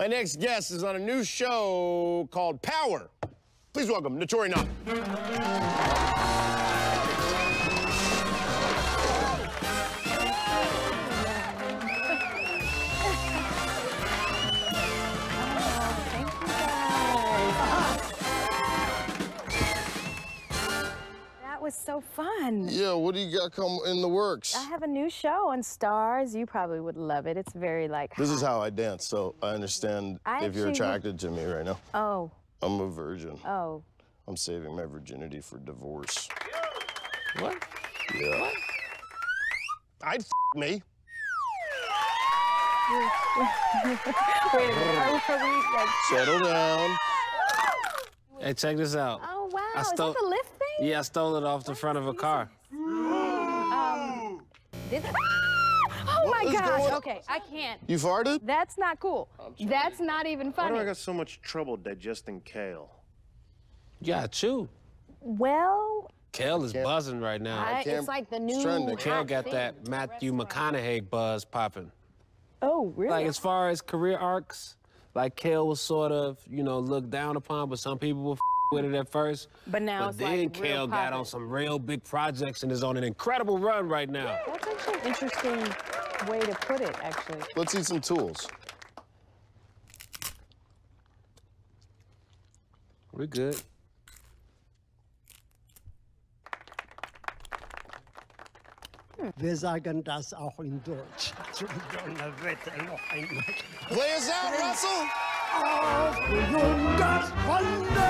My next guest is on a new show called Power. Please welcome Naturi Naughton. Was so fun. Yeah, what do you got come in the works? I have a new show on Starz. You probably would love it. It's very like. This is how I dance, so I understand I if you're attracted to me right now. Oh, I'm a virgin. oh. I'm saving my virginity for divorce. What? Yeah. I'd f me. Wait a minute. Are, are we like? Settle down. Hey, check this out. Oh wow! I Is that the Lyft thing? Yeah, I stole it off the front of a car. Um. Did, ah! Oh What my gosh! going- Okay, I can't. You farted? That's not cool. That's not even funny. Why do funny. I got so much trouble digesting kale? You gotta chew. Well, Kale is buzzing right now. I, can't- it's like the it's new. trending. Kale got thing. that Matthew McConaughey buzz popping. Oh really? Like as far as career arcs, like Kale was sort of, you know, looked down upon, but some people were with it at first. But now but it's then like real Kale got on some real big projects and is on an incredible run right now. That's actually an interesting way to put it. Actually. Let's eat some tools. We're good. Hm. Wir sagen das auch in Deutsch. Zum Donnerwetter noch einmal. Play us out, Russell! Auf, du Junges, Wundersmann!